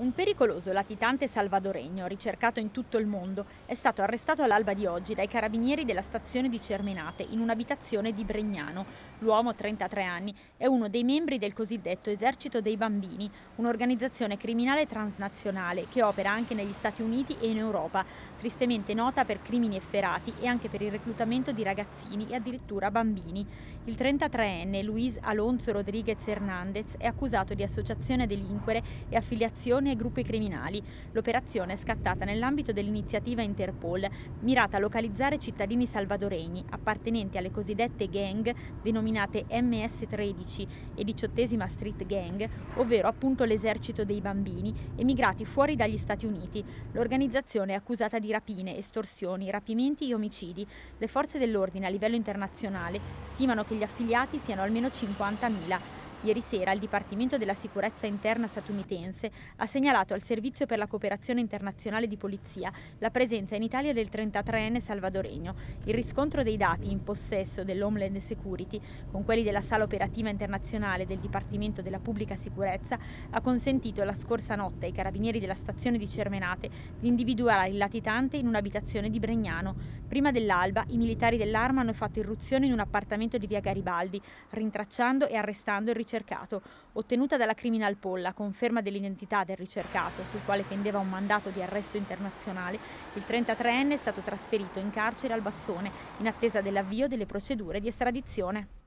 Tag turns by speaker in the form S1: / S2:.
S1: Un pericoloso latitante salvadoregno, ricercato in tutto il mondo, è stato arrestato all'alba di oggi dai carabinieri della stazione di Cermenate in un'abitazione di Bregnano. L'uomo, 33 anni, è uno dei membri del cosiddetto Esercito dei Bambini, un'organizzazione criminale transnazionale che opera anche negli Stati Uniti e in Europa, tristemente nota per crimini efferati e anche per il reclutamento di ragazzini e addirittura bambini. Il 33enne Luis Alonso Rodriguez Hernandez è accusato di associazione a delinquere e affiliazione ai gruppi criminali. L'operazione è scattata nell'ambito dell'iniziativa Interpol, mirata a localizzare cittadini salvadoregni appartenenti alle cosiddette gang denominate MS-13 e 18 Street Gang, ovvero appunto l'esercito dei bambini, emigrati fuori dagli Stati Uniti. L'organizzazione è accusata di rapine, estorsioni, rapimenti e omicidi. Le forze dell'ordine a livello internazionale stimano che gli affiliati siano almeno 50.000. Ieri sera il Dipartimento della Sicurezza Interna statunitense ha segnalato al Servizio per la Cooperazione Internazionale di Polizia la presenza in Italia del 33enne salvadoregno. Il riscontro dei dati in possesso dell'Homeland Security con quelli della Sala Operativa Internazionale del Dipartimento della Pubblica Sicurezza ha consentito la scorsa notte ai carabinieri della stazione di Cermenate di individuare il latitante in un'abitazione di Bregnano. Prima dell'alba i militari dell'arma hanno fatto irruzione in un appartamento di via Garibaldi, rintracciando e arrestando il ricercato ottenuta dalla Criminal Poll a conferma dell'identità del ricercato, sul quale pendeva un mandato di arresto internazionale, il 33enne è stato trasferito in carcere al Bassone in attesa dell'avvio delle procedure di estradizione.